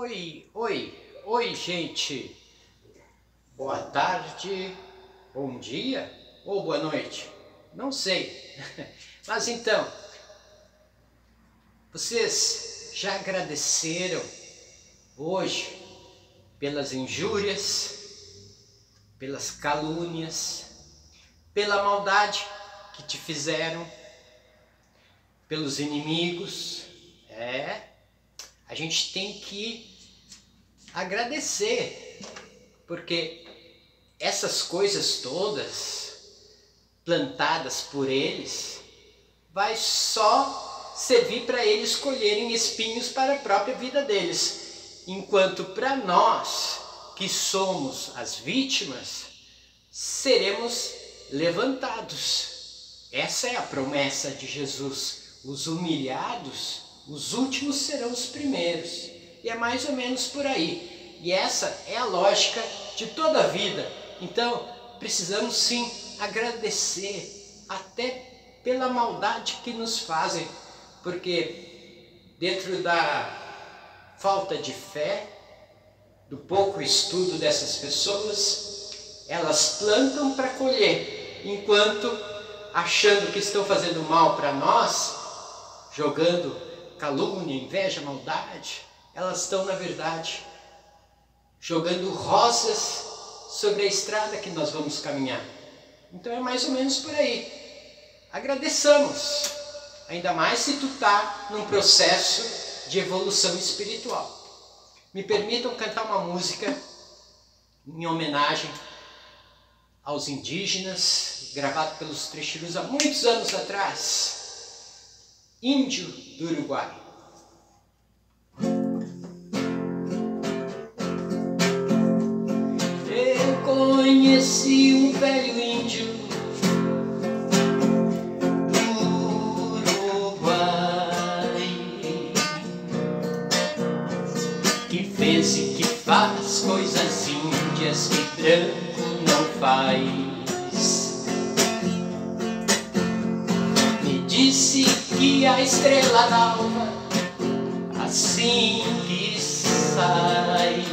Oi, oi, oi, gente. Boa tarde, bom dia ou boa noite? Não sei. Mas então, vocês já agradeceram hoje pelas injúrias, pelas calúnias, pela maldade que te fizeram, pelos inimigos? É, a gente tem que agradecer, porque essas coisas todas plantadas por eles vai só servir para eles colherem espinhos para a própria vida deles, enquanto para nós que somos as vítimas seremos levantados. Essa é a promessa de Jesus. Os humilhados os últimos serão os primeiros. E é mais ou menos por aí. E essa é a lógica de toda a vida. Então, precisamos sim agradecer até pela maldade que nos fazem, porque dentro da falta de fé, do pouco estudo dessas pessoas, elas plantam para colher, enquanto achando que estão fazendo mal para nós, jogando calúnia, inveja, maldade, elas estão, na verdade, jogando rosas sobre a estrada que nós vamos caminhar. Então é mais ou menos por aí. Agradeçamos, ainda mais se tu está num processo de evolução espiritual. Me permitam cantar uma música em homenagem aos indígenas, gravado pelos Trechirus há muitos anos atrás índio do Uruguai. Eu conheci um velho índio do Uruguai que fez e que faz coisas índias que branco não faz. disse que a estrela d'alva assim que sai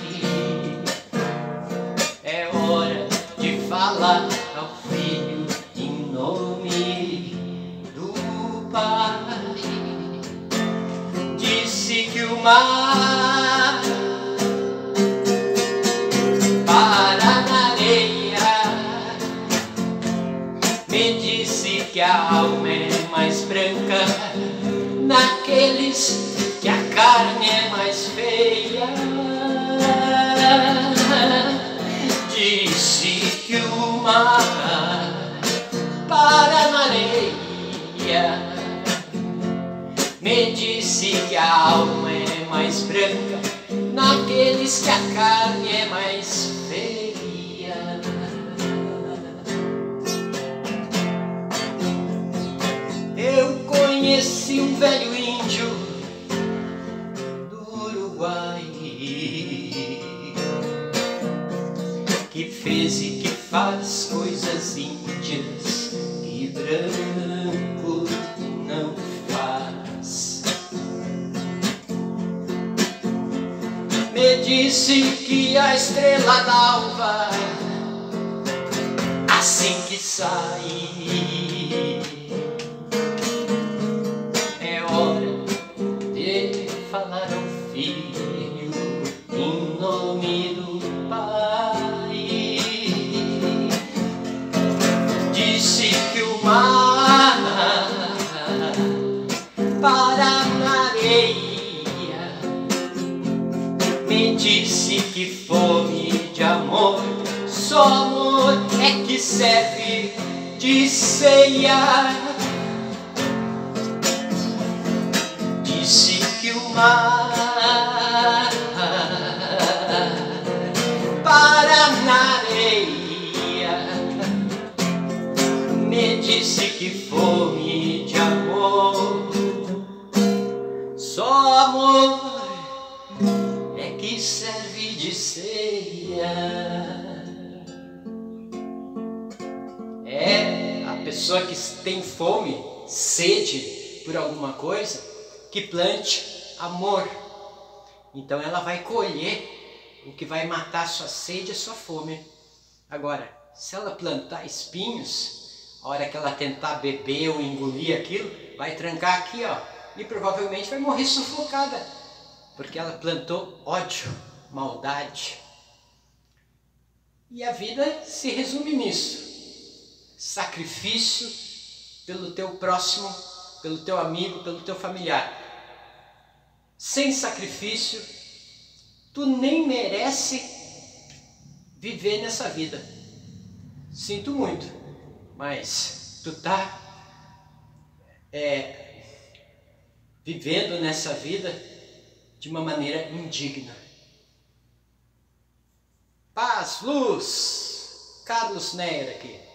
naqueles que a carne é mais feia. Disse que o mar para na areia, me disse que a alma é mais branca, naqueles que a carne é mais feia. Eu conheci um velho Que fez e que faz coisas índias que branco não faz. Me disse que a estrela d'alva assim que sai me disse que fome de amor, só amor é que serve de ceia. Disse que o mar para na areia me disse que fome de amor ceia é a pessoa que tem fome sede por alguma coisa que plante amor, Então ela vai colher o que vai matar sua sede e sua fome. Agora, se ela plantar espinhos, a hora que ela tentar beber ou engolir aquilo, vai trancar aqui, ó, e provavelmente vai morrer sufocada, porque ela plantou ódio, maldade. E a vida se resume nisso: sacrifício pelo teu próximo, pelo teu amigo, pelo teu familiar. Sem sacrifício, tu nem merece viver nessa vida. Sinto muito, mas tu tá é, vivendo nessa vida de uma maneira indigna. Luz, Carlos Neira aqui.